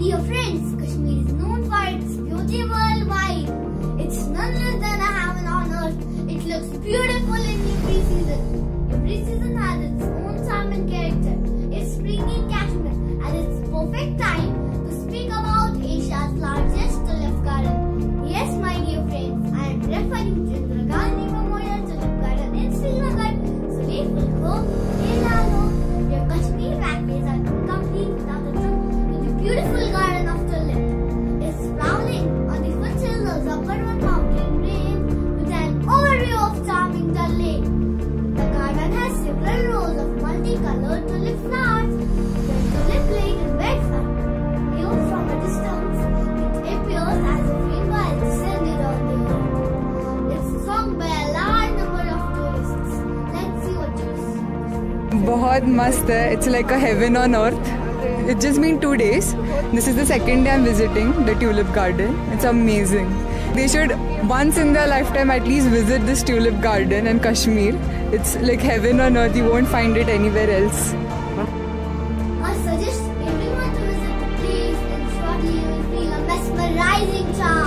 Dear friends, Kashmir is known for its beauty worldwide. It's none less than a heaven on earth. It looks beautiful in every season. Every season has its own charm and character. It's spring in Kashmir and it's perfect time to speak about Asia's largest tulip garden. Yes, my dear friends, I am referring to of multicolored tulip flowers. The tulip lake is very fun. Viewed from a distance, it appears as if rainbow has descended on the earth. It's sung by a large number of tourists. Let's see what you see. बहुत मस्त है it's like a heaven on earth It's just been two days. This is the second day I'm visiting the tulip garden. It's amazing. They should once in their lifetime at least visit this tulip garden and Kashmir. It's like heaven on earth, you won't find it anywhere else. I suggest everyone to visit the place in Scotland. You will feel a mesmerizing charm.